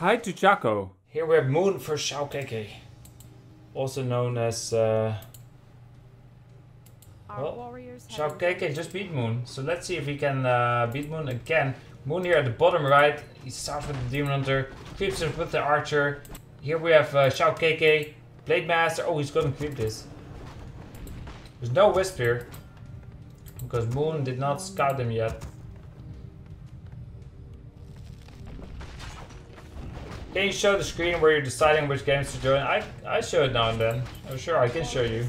hi to Chaco. Here we have Moon for Xiaokk. Also known as uh, Our Well, warriors Xiaokk engaged just beat Moon. So let's see if he can uh, beat Moon again. Moon here at the bottom right. He starts with the Demon Hunter. Creeps in with the Archer. Here we have uh, Xiaokk. Blade Master. Oh, he's gonna creep this. There's no Wisp here. Because Moon did not scout him yet. Can you show the screen where you're deciding which games to join? I, I show it now and then. Oh sure, I can show you.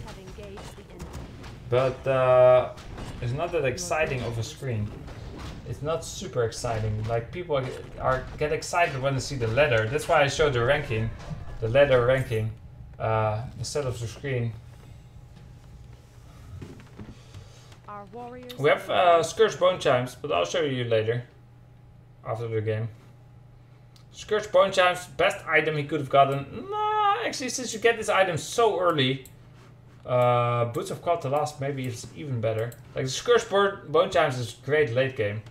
But uh, it's not that exciting of a screen. It's not super exciting. Like people are get excited when they see the ladder. That's why I show the ranking, the ladder ranking, uh, instead of the screen. We have uh, Scourge Bone Chimes, but I'll show you later, after the game. Scourge Bone Chimes, best item he could have gotten. Nah, actually, since you get this item so early, uh, Boots of Last maybe is even better. Like, Scourge Bone, Bone Chimes is great late game,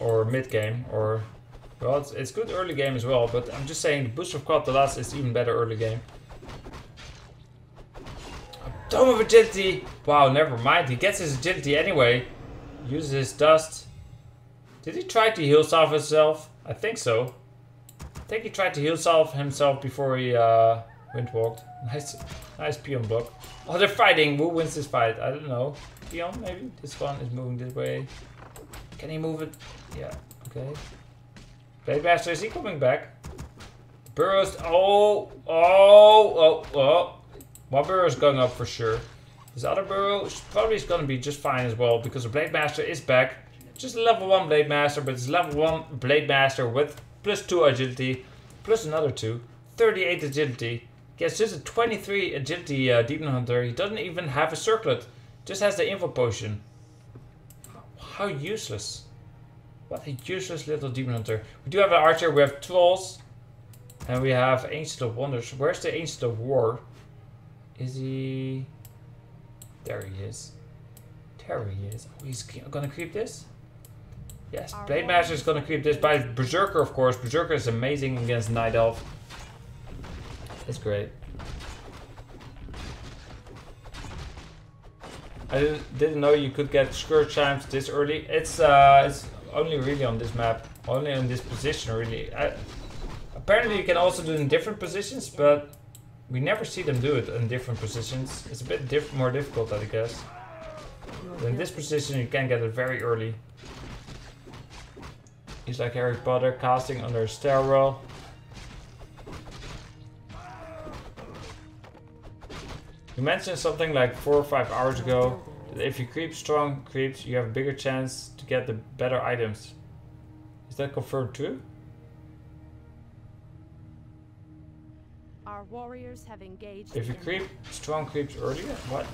or mid game, or. Well, it's, it's good early game as well, but I'm just saying, Boots of Last is even better early game. Tome of Agility! Wow, never mind. He gets his agility anyway. Uses his dust. Did he try to heal salve himself? I think so. I think he tried to heal salve himself before he uh, wind walked. Nice, nice peon block. Oh, they're fighting. Who wins this fight? I don't know. Peon, maybe? This one is moving this way. Can he move it? Yeah, okay. Blade Master, is he coming back? Burrows. Oh, oh, oh, oh. One burrow is going up for sure. This other burrow probably is going to be just fine as well because the Blade Master is back. Just level 1 Blade Master, but it's level 1 Blade Master with plus 2 agility, plus another 2. 38 agility. Gets just a 23 agility uh, Demon Hunter. He doesn't even have a circlet. Just has the info potion. How useless. What a useless little Demon Hunter. We do have an archer, we have trolls. And we have Ancient of Wonders. Where's the Ancient of War? Is he... There he is. There he is. Oh, he's gonna creep this? Yes, Blade Master is gonna creep this by Berserker, of course. Berserker is amazing against Night Elf. It's great. I didn't- didn't know you could get Scourge Chimes this early. It's uh, it's only really on this map, only in this position really. I, apparently you can also do it in different positions, but we never see them do it in different positions. It's a bit diff more difficult, I guess. your In this position, you can get it very early. He's like Harry Potter casting under a stairwell. You mentioned something like four or five hours ago that if you creep strong creeps, you have a bigger chance to get the better items. Is that confirmed too? Our warriors have engaged If you creep strong creeps earlier? What?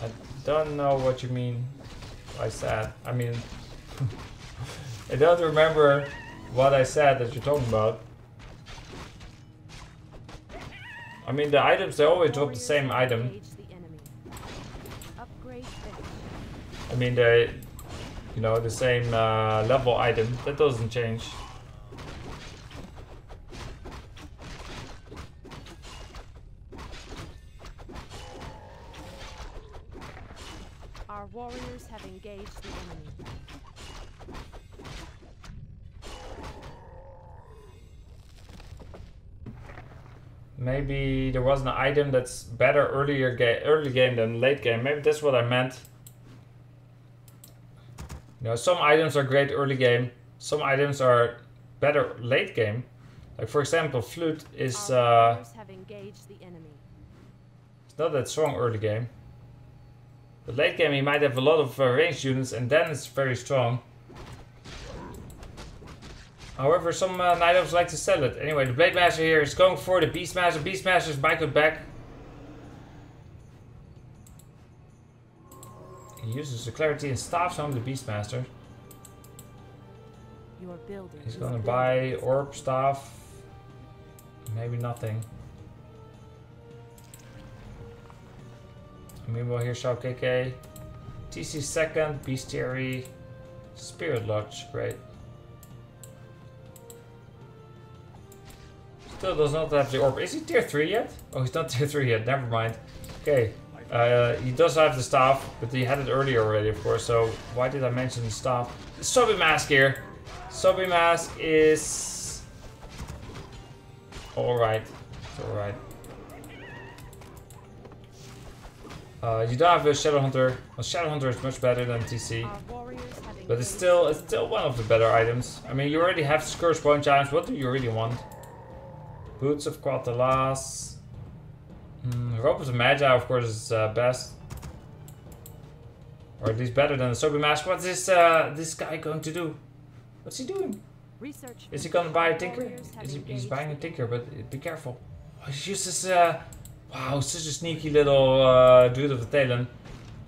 I don't know what you mean by said. I mean, I don't remember what I said that you're talking about. I mean, the items, they always drop the same item. I mean, they, you know, the same uh, level item. That doesn't change. Warriors have engaged the enemy. Maybe there was an item that's better earlier ga- early game than late game. Maybe that's what I meant. You know, some items are great early game. Some items are better late game. Like for example, flute is uh, have engaged the enemy. it's not that strong early game. But late game, he might have a lot of uh, ranged units, and then it's very strong. However, some uh, night elves like to sell it. Anyway, the Blade Master here is going for the Beast Master. Beast Master's Michael back. He uses the Clarity and staffs on the Beast Master. Your building He's gonna buy Orb Staff. Maybe nothing. Meanwhile, here's Xiaokk. TC second, Bestiary. Spirit Lodge, great. Still does not have the orb. Is he tier 3 yet? Oh, he's not tier 3 yet, never mind. Okay. Uh, he does have the staff, but he had it earlier already, of course, so why did I mention the staff? Sobi Mask here. Sobi Mask is... Alright. Alright. Uh, you don't have a Shadow Hunter. Well, Shadow Hunter is much better than TC. Our warriors have But it's still it's still one of the better items. I mean, you already have Scourge Point Challenge. What do you really want? Boots of Quel'Thalas. Mm, Robe of the Magi, of course, is uh, best. Or at least better than the Sobi Mask. What's this uh, this guy going to do? What's he doing? Research. Is he gonna buy a Tinker? Is he, he's buying a Tinker, but be careful. Oh, he uses uh, wow, such a sneaky little uh, Druid of a Talon.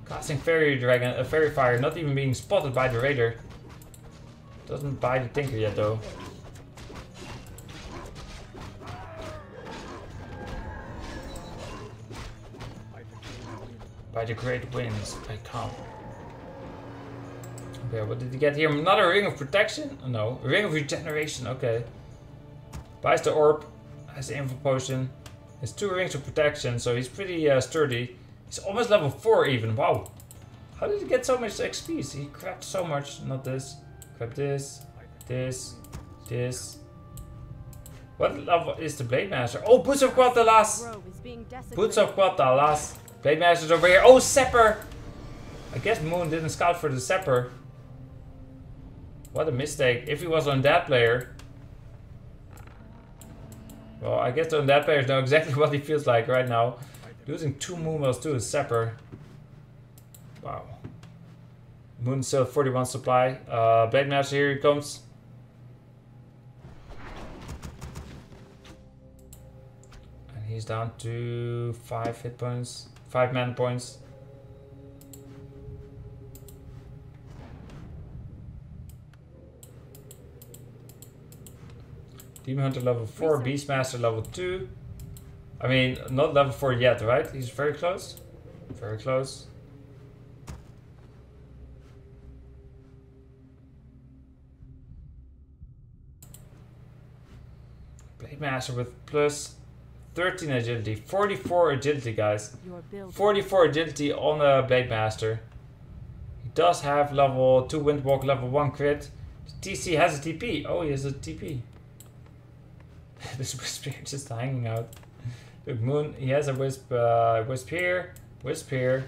Casting Fairy Dragon, a Fairy Fire, not even being spotted by the Raider. Doesn't buy the Tinker yet though. By the great winds, I come. Okay, what did he get here? Another ring of protection? No, ring of regeneration. Okay. Buys the orb, has the info potion, has two rings of protection, so he's pretty uh, sturdy. He's almost level four even. Wow. How did he get so much XP? He cracked so much. Not this. Grab this, this, this. What level is the Blade Master? Oh, Boots of Quel'Thalas! Grove is being desecrated. Boots of Quel'Thalas. Blade Master's over here. Oh, Sapper! I guess Moon didn't scout for the Sapper. What a mistake. If he was on that player. Well, I guess the undead players know exactly what he feels like right now. Losing two Moonwells to a Sapper. Wow. Moon still 41 supply. Uh, Blade Master, here he comes. And he's down to 5 hit points. 5 mana points. Demon Hunter level 4, Research. Beastmaster level 2. I mean, not level 4 yet, right? He's very close. Very close. Blade Master with plus 13 agility, 44 agility, guys. 44 agility on a Blade Master. He does have level 2 Windwalk, level 1 crit. TC has a TP. Oh, he has a TP. this Wisp here just hanging out. Look, Moon, he has a Wisp, uh, Wisp here, Wisp here,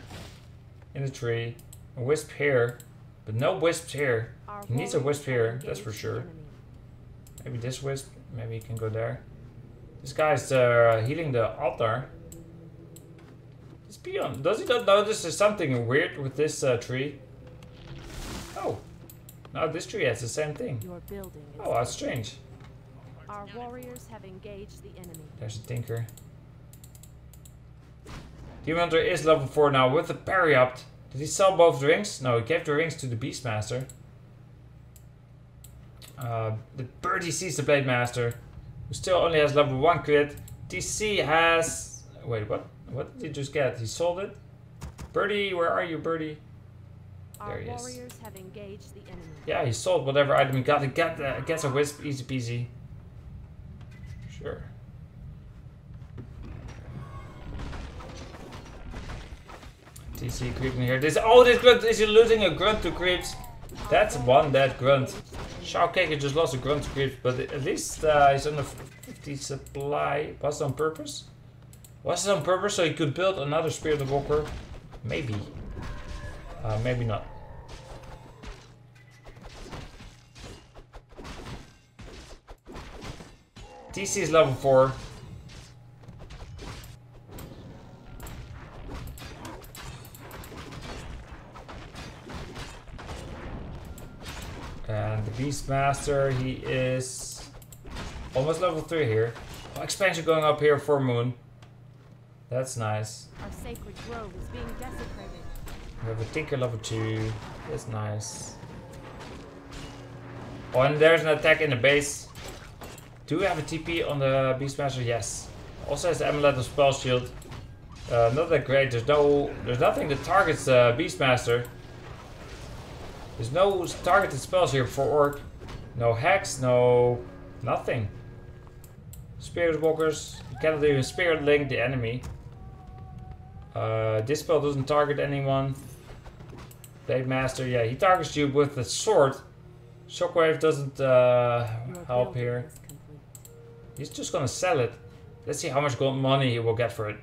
in the tree, a Wisp here, but no Wisps here. He needs a wisp here, that's for sure. Maybe this Wisp, maybe he can go there. This guy's uh, healing the altar. This peon, does he not notice there's something weird with this uh, tree? Oh, now this tree has the same thing. Oh, that's strange. Our warriors have engaged the enemy. There's a tinker. Demon Hunter is level 4 now with the parry up. Did he sell both the rings? No, he gave the rings to the Beastmaster. Uh, the Birdie sees the Blade Master, who still only has level 1 crit. DC has. Wait, what? What did he just get? He sold it? Birdie, where are you, Birdie? There he is. have engaged the enemy. Yeah, he sold whatever item he got. He got uh, gets a wisp, easy peasy. Sure. TC creeping here. This oh, this grunt is losing a grunt to creeps? That's one dead grunt. Xiaokk just lost a grunt to creeps, but at least uh, he's under 50 supply. Was it on purpose? Was it on purpose so he could build another Spirit of Walker? Maybe. Uh, maybe not. TC is level 4. And the Beastmaster, he is almost level 3 here. Oh, expansion going up here for Moon. That's nice. Our sacred grove is being desecrated. We have a Tinker level 2. That's nice. Oh, and there's an attack in the base. Do we have a TP on the Beastmaster? Yes. Also has the Amulet of Spell Shield. Uh, not that great. There's no, there's nothing that targets uh, Beastmaster. There's no targeted spells here for Orc. No hex, no... nothing. Spirit Walkers. You cannot even Spirit Link the enemy. Uh, this spell doesn't target anyone. Blade Master, yeah, he targets you with the sword. Shockwave doesn't uh, help here. He's just gonna sell it. Let's see how much gold money he will get for it.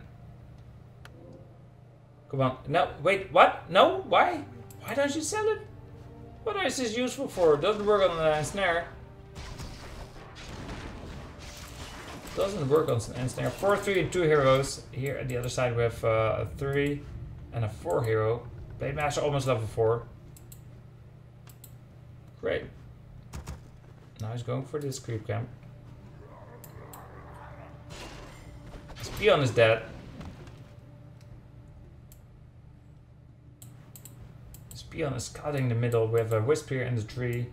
Come on. No, wait, what? No? Why? Why don't you sell it? What is this useful for? Doesn't work on the snare. Doesn't work on the ensnare. 4, 3, and 2 heroes. Here at the other side we have uh, a 3 and a 4 hero. Blade Master almost level 4. Great. Now he's going for this creep camp. Peon is dead. His peon is scouting the middle. with a wisp here in the tree.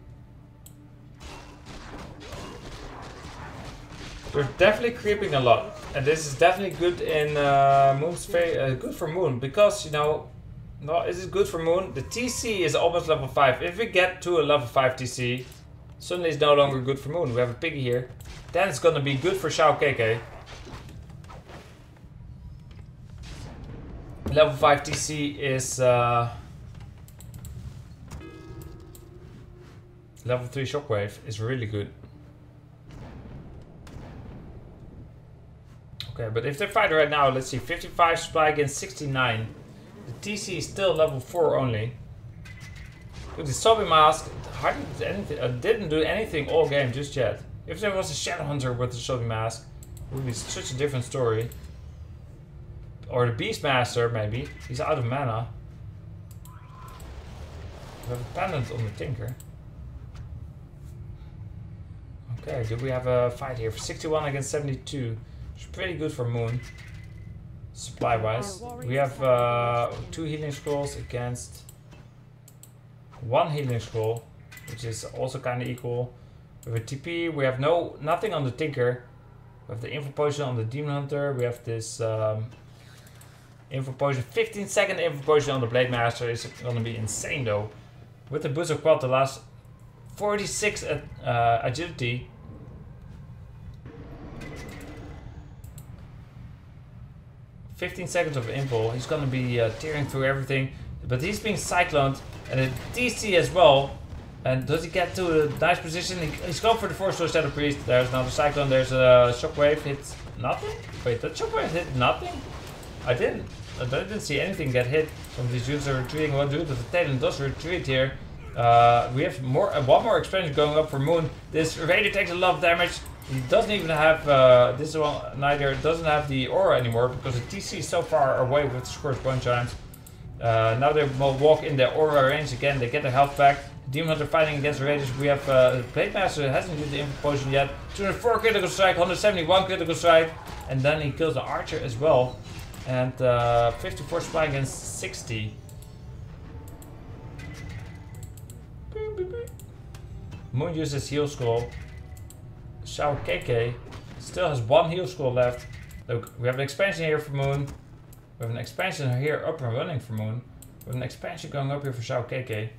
They're definitely creeping a lot, and this is definitely good in uh, Moon's uh, good for Moon because you know, no, is it good for Moon? The TC is almost level five. If we get to a level five TC, suddenly it's no longer good for Moon. We have a piggy here. Then it's gonna be good for Xiaokk. Level 5 TC is uh, level 3 shockwave is really good. Okay, but if they fight right now, let's see, 55 supply against 69. The TC is still level 4 only. With the zombie mask, hardly did anything, uh, didn't do anything all game just yet. If there was a Shadow Hunter with the zombie mask, it would be such a different story. Or the Beastmaster, maybe. He's out of mana. We have a pendant on the Tinker. Okay, do we have a fight here? For 61 against 72. It's pretty good for Moon. Supply wise. We have uh, two healing scrolls against one healing scroll, which is also kind of equal. We have a TP. We have no nothing on the Tinker. We have the info potion on the Demon Hunter. We have this um, info potion. 15 second info potion on the Blade Master is gonna be insane though. With the Booster Quad, the last 46 at, uh, agility. Fifteen seconds of info. He's gonna be uh, tearing through everything, but he's being cycloned and a DC as well. And does he get to a nice position? He, he's going for the Force Soul Shadow Priest. There's another Cyclone. There's a Shockwave. Hits nothing? Wait, that Shockwave hit nothing? I didn't. I didn't see anything get hit. Of these units are retreating. What do? But the Talon does retreat here. Uh, we have more, uh, one more expansion going up for Moon. This Raider takes a lot of damage. He doesn't even have, uh, this one neither doesn't have the aura anymore because the TC is so far away with Scourge Bone Chimes. Uh, now they will walk in the aura range again. They get their health back. Demon Hunter fighting against Raiders. We have uh, Blade Master hasn't used the info potion yet. 204 critical strike, 171 critical strike, and then he kills the archer as well. And uh, 54 supply against 60. Moon uses heal scroll. Shao KK still has one heal scroll left. Look, we have an expansion here for Moon. We have an expansion here up and running for Moon. We have an expansion going up here for Xiaokk.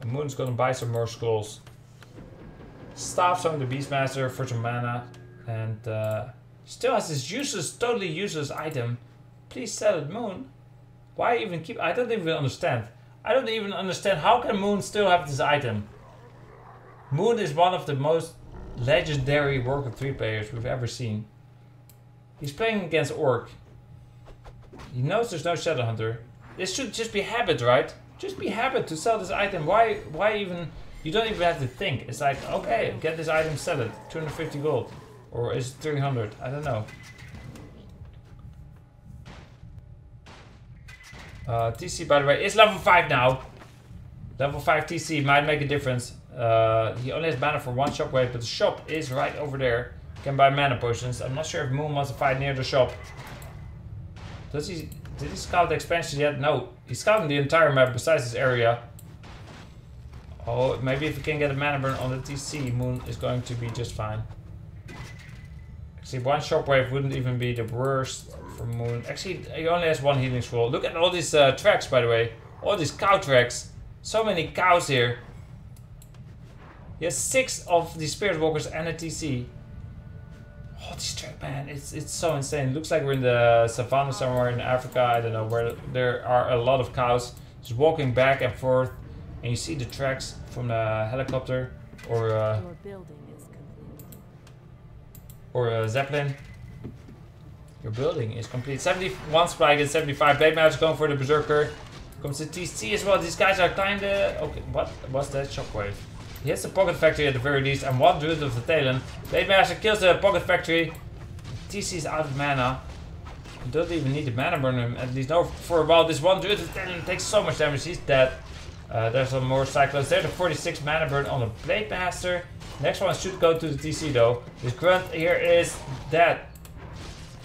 And Moon's gonna buy some more scrolls. Some of the Beastmaster for some mana. And uh, still has this useless, totally useless item. Please sell it, Moon. Why even keep... I don't even understand. I don't even understand how can Moon still have this item. Moon is one of the most legendary Warcraft 3 players we've ever seen. He's playing against Orc. He knows there's no Shadow Hunter. This should just be habit, right? Just be habit to sell this item. Why why even you don't even have to think. It's like, okay, get this item, sell it. 250 gold. Or is it 300? I don't know. Uh, TC, by the way, is level 5 now. Level 5 TC might make a difference. Uh, he only has mana for one shockwave, but the shop is right over there. Can buy mana potions. I'm not sure if Moon wants to fight near the shop. Does he? Did he scout the expansion yet? No. He's scouting the entire map besides this area. Oh, maybe if he can get a mana burn on the TC, Moon is going to be just fine. Actually, one shockwave wouldn't even be the worst for Moon. Actually, he only has one healing scroll. Look at all these uh, tracks, by the way. All these cow tracks. So many cows here. He has six of the Spirit Walkers and a TC. Oh, this track, man, it's it's so insane. It looks like we're in the savannah somewhere in Africa. I don't know where there are a lot of cows just walking back and forth, and you see the tracks from the helicopter or uh, Your building is complete. Or a zeppelin. Your building is complete. 71 spike and 75 blade master going for the berserker. Comes the TC as well. These guys are kinda okay. What was that shockwave? He hits the pocket factory at the very least, and one druid of the Talon. Blade master kills the pocket factory. TC is out of mana. Don't even need the mana burn him. At least no for a while. This one druid of the Talon takes so much damage. He's dead. Uh, there's some more cyclones. There's a 46 mana burn on the blade master. Next one should go to the TC though. This grunt here is dead.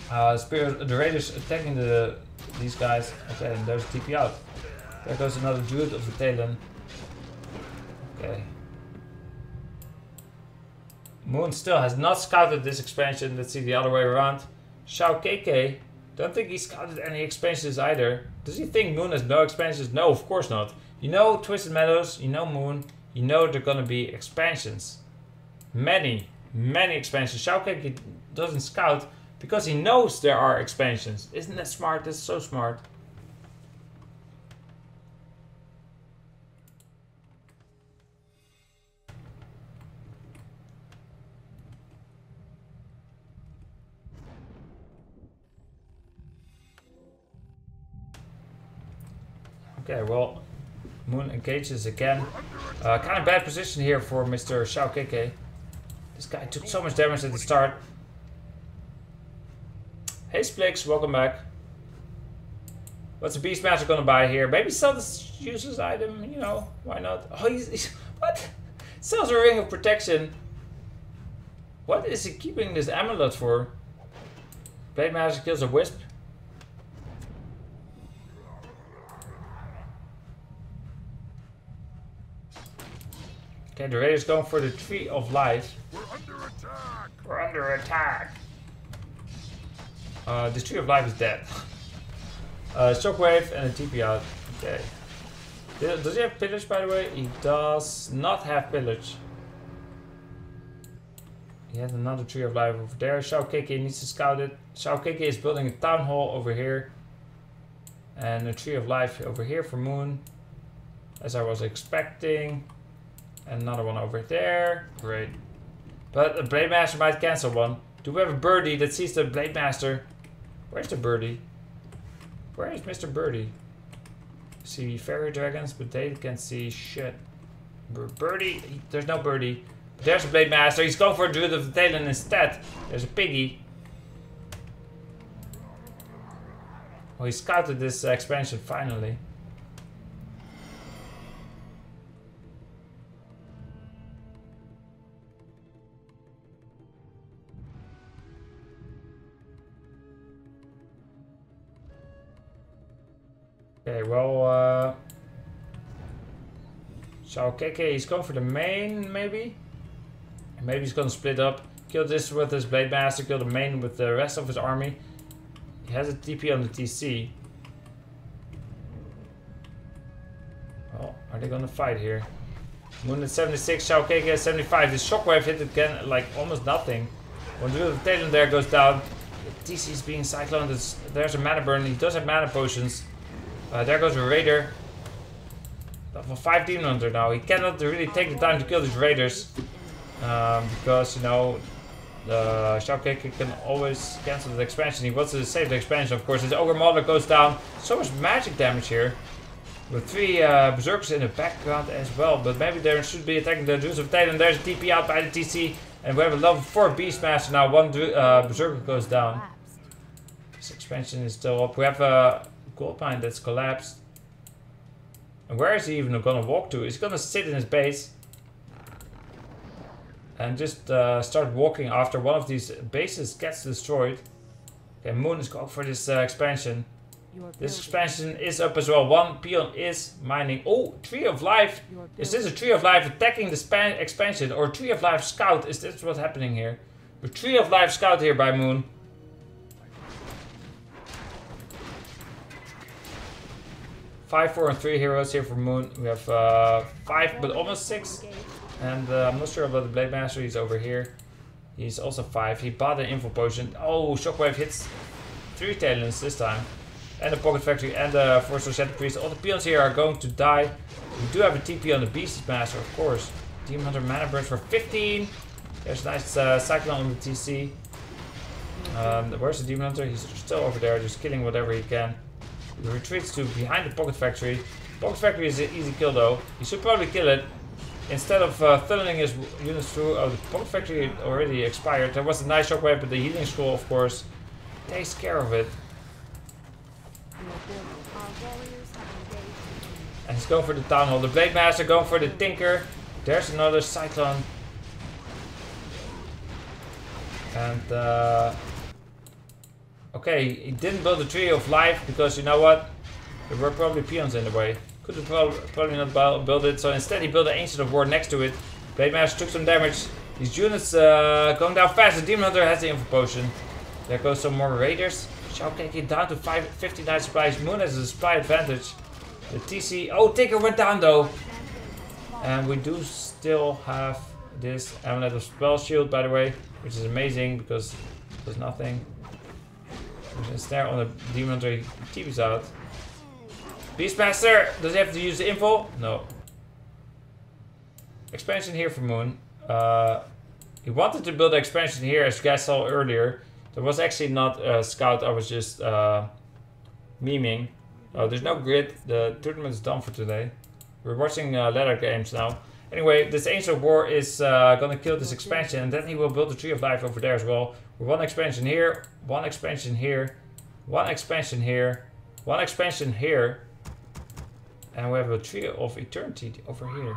Uh, spirit, the raiders attacking the these guys. Okay, and there's TP out. There goes another druid of the Talon. Okay. Moon still has not scouted this expansion. Let's see the other way around. Xiaokk. Don't think he scouted any expansions either. Does he think Moon has no expansions? No, of course not. You know Twisted Meadows, you know Moon, you know there are gonna be expansions. Many, many expansions. Shao doesn't scout because he knows there are expansions. Isn't that smart? That's so smart. Okay, well, Moon engages again. Uh, kind of bad position here for Mr. Xiaokk. This guy took so much damage at the start. Hey Splix, welcome back. What's the Beastmaster gonna buy here? Maybe sell this useless item, you know, why not? Oh, he's, he's what? Sells a ring of protection. What is he keeping this amulet for? Blade Master kills a wisp. Okay, the Raiders going for the Tree of Life. We're under attack! We're under attack. Uh, the Tree of Life is dead. Uh, Shockwave and a TP out. Okay. Does he have pillage by the way? He does not have pillage. He has another Tree of Life over there. Xiaokk needs to scout it. Xiaokk is building a town hall over here. And a Tree of Life over here for Moon. As I was expecting. Another one over there. Great. But the Blade Master might cancel one. Do we have a birdie that sees the Blade Master? Where's the birdie? Where is Mr. Birdie? See fairy dragons, but they can see shit. Bir- birdie? There's no birdie. But there's a Blade Master. He's going for a Druid of the Talon instead. There's a piggy. Oh, he scouted this expansion finally. Okay, well, uh... Xiaokk, he's going for the main, maybe? Maybe he's gonna split up. Kill this with his Blade Master, kill the main with the rest of his army. He has a TP on the TC. Well, are they gonna fight here? Moon at 76, Xiaokk at 75. This shockwave hit again like almost nothing. When the Talon there goes down, the TC is being cycloned. It's- There's a mana burn. He does have mana potions. Uh, there goes a raider. Level 5 Demon Hunter now. He cannot really take the time to kill these raiders. Um, because, you know, the Xiaokk can always cancel the expansion. He wants to save the expansion, of course. His Ogre Mauler goes down. So much magic damage here. With three uh, Berserkers in the background as well. But maybe there should be attacking the Druids of Talon. There's a TP out by the TC. And we have a level 4 Beastmaster now. One uh, Berserker goes down. This expansion is still up. We have a gold mine that's collapsed. And where is he even gonna walk to? He's gonna sit in his base. And just uh, start walking after one of these bases gets destroyed. Okay, Moon is going for this uh, expansion. This expansion is up as well. One peon is mining. Oh, Tree of Life. Is this a Tree of Life attacking the span expansion? Or Tree of Life scout? Is this what's happening here? A Tree of Life scout here by Moon. Five, four, and three heroes here for Moon. We have uh, five, but almost six. And uh, I'm not sure about the Blade Master. He's over here. He's also five. He bought an info potion. Oh, Shockwave hits three Talons this time. And the Pocket Factory and the Force Rosetta Priest. All the peons here are going to die. We do have a TP on the Beast Master, of course. Demon Hunter mana burns for 15. There's a nice uh, Cyclone on the TC. Um, where's the Demon Hunter? He's still over there, just killing whatever he can. He retreats to behind the Pocket Factory. Pocket Factory is an easy kill though. He should probably kill it. Instead of uh, funneling his units through, oh, the Pocket Factory already expired. There was a nice shockwave, but the healing scroll, of course, takes care of it. And he's going for the Town Hall. The Blade Master going for the Tinker. There's another Cyclone. And, uh... Okay, he didn't build a Tree of Life because you know what? There were probably peons in the way. Could have prob- probably not bu- built it. So instead he built an Ancient of War next to it. Blade Master took some damage. These units uh, going down fast. The Demon Hunter has the Info Potion. There goes some more Raiders. Xiaokk down to five, 59 supplies. Moon has a supply advantage. The TC... Oh, Tinker went down though. And we do still have this Amulet of Spell Shield, by the way, which is amazing because there's nothing. A snare on the Demon Hunter, he TP's out. Beastmaster! Does he have to use the info? No. Expansion here for Moon. Uh, he wanted to build an expansion here, as you guys saw earlier. There was actually not a scout, I was just uh, memeing. Oh, there's no grid. The tournament is done for today. We're watching uh, ladder games now. Anyway, this Ancient of War is uh, gonna kill this expansion, and then he will build the Tree of Life over there as well. One expansion here, one expansion here, one expansion here, one expansion here, and we have a Tree of Eternity over here.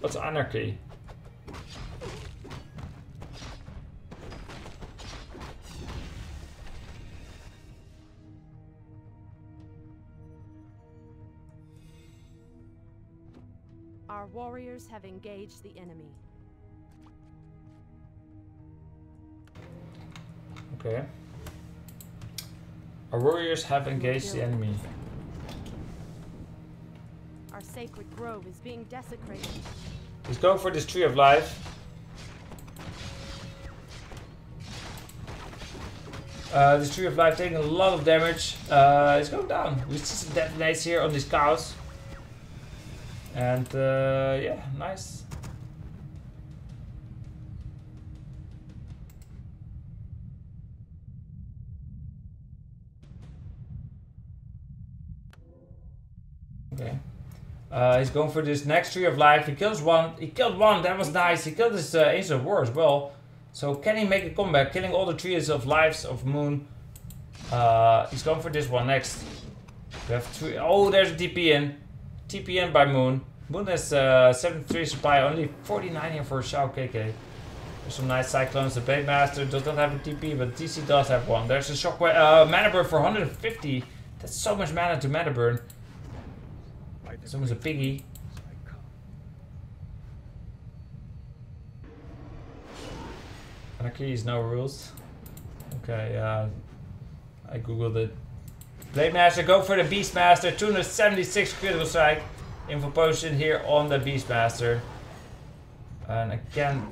What's anarchy? Our warriors have engaged the enemy. Okay. Our warriors have engaged the enemy. Our sacred grove is being desecrated. He's going for this tree of life. Uh, this tree of life taking a lot of damage. Uh, it's going down. We see some detonates here on these cows. And uh, yeah, nice. Okay. Uh, he's going for this next tree of life. He kills one. He killed one. That was nice. He killed this uh, Ace of War as well. So can he make a comeback? Killing all the trees of lives of Moon. Uh, he's going for this one next. We have three. Oh, there's a DP in. TP in by Moon. Moon has uh, 73 supply. Only 49 here for Xiaokk. There's some nice cyclones. The Blade Master does not have a TP, but DC does have one. There's a shockwave. Uh, mana burn for 150. That's so much mana to mana burn. Someone's a piggy. Anarchy is no rules. Okay, uh, I googled it. Blade Master, go for the Beast Master. 276 critical strike. Info potion here on the Beast Master. And again,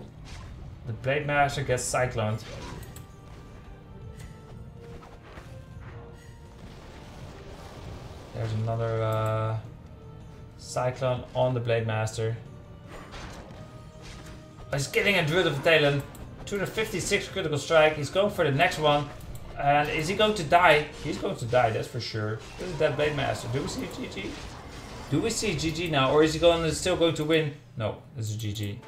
the Blade Master gets cycloned. There's another uh, Cyclone on the Blade Master. He's getting a Druid of Talon. 256 critical strike. He's going for the next one. And is he going to die? He's going to die, that's for sure. This is that Blade Master. Do we see GG? Do we see GG now? Or is he going to, still going to win? No, this is GG.